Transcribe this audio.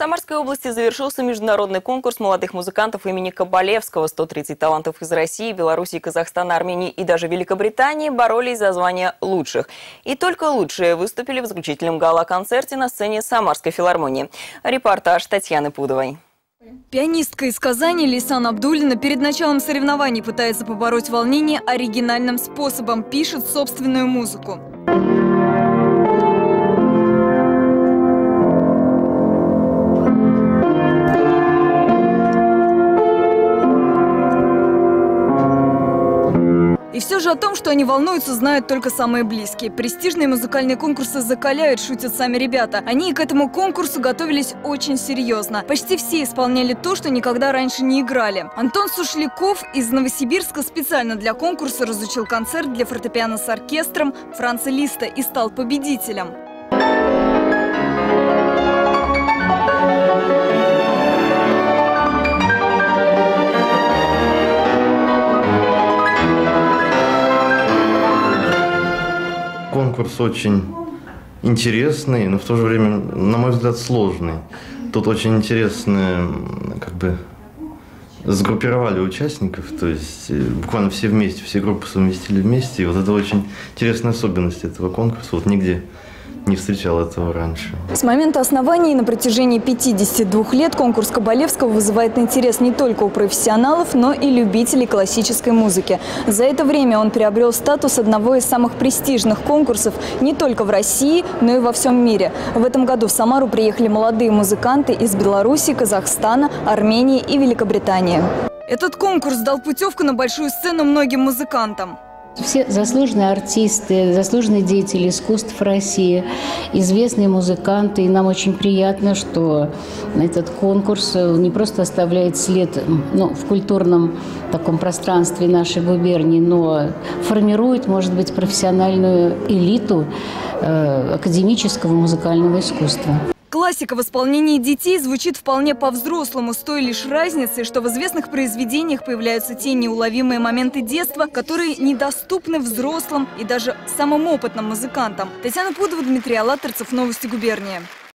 Самарской области завершился международный конкурс молодых музыкантов имени Кабалевского. 130 талантов из России, Беларуси, Казахстана, Армении и даже Великобритании боролись за звание лучших. И только лучшие выступили в заключительном гала-концерте на сцене Самарской филармонии. Репортаж Татьяны Пудовой. Пианистка из Казани Лисан Абдулина перед началом соревнований пытается побороть волнение оригинальным способом, пишет собственную музыку. И все же о том, что они волнуются, знают только самые близкие. Престижные музыкальные конкурсы закаляют, шутят сами ребята. Они к этому конкурсу готовились очень серьезно. Почти все исполняли то, что никогда раньше не играли. Антон Сушляков из Новосибирска специально для конкурса разучил концерт для фортепиано с оркестром Франца Листа и стал победителем. Конкурс очень интересный, но в то же время, на мой взгляд, сложный. Тут очень интересно, как бы, сгруппировали участников, то есть э, буквально все вместе, все группы совместили вместе. И вот это очень интересная особенность этого конкурса. Вот нигде не встречал этого раньше. С момента основания и на протяжении 52 лет конкурс Кабалевского вызывает интерес не только у профессионалов, но и любителей классической музыки. За это время он приобрел статус одного из самых престижных конкурсов не только в России, но и во всем мире. В этом году в Самару приехали молодые музыканты из Беларуси, Казахстана, Армении и Великобритании. Этот конкурс дал путевку на большую сцену многим музыкантам. Все заслуженные артисты, заслуженные деятели искусств России, известные музыканты. И нам очень приятно, что этот конкурс не просто оставляет след ну, в культурном таком пространстве нашей губернии, но формирует, может быть, профессиональную элиту э, академического музыкального искусства. Классика в исполнении детей звучит вполне по-взрослому, с той лишь разницей, что в известных произведениях появляются те неуловимые моменты детства, которые недоступны взрослым и даже самым опытным музыкантам. Татьяна Пудова, Дмитрий Алатырцев, Новости губернии.